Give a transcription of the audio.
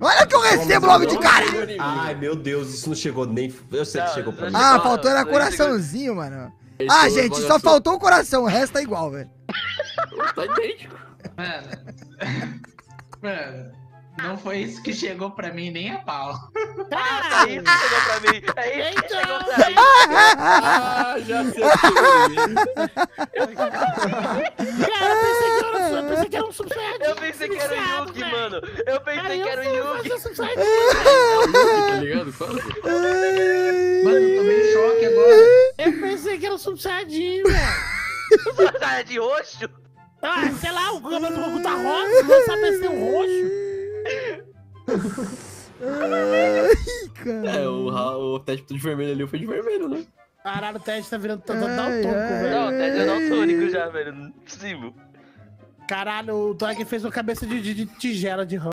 Olha o que eu recebo logo de cara! Ai, meu Deus, isso não chegou nem. Eu sei que chegou pra mim. Ah, faltou era coraçãozinho, mano. Ah, é gente, só faltou o coração, o resto tá igual, velho. Tá idêntico. Mano. Mano. Não foi isso que chegou pra mim nem a pau. É isso que chegou pra mim. É isso que chegou pra mim. Ah, já sei eu eu pensei que era um subsaiyajin. Eu pensei que era o Yugi, mano. Eu pensei que era o Yugi. tá ligado? Mano, eu tomei um choque agora. Eu pensei que era um subsaiyajin, velho. De roxo. Ah, sei lá, o cabelo do Goku tá rosa, não sabe se é um roxo. Ai, cara. É, o, o teste de vermelho ali foi de vermelho, né? Caralho, o Ted tá virando daltônico, ai. velho. Não, tá dando autônico já, velho. Não é possível. Caralho, o Tog fez uma cabeça de, de, de tigela de rã.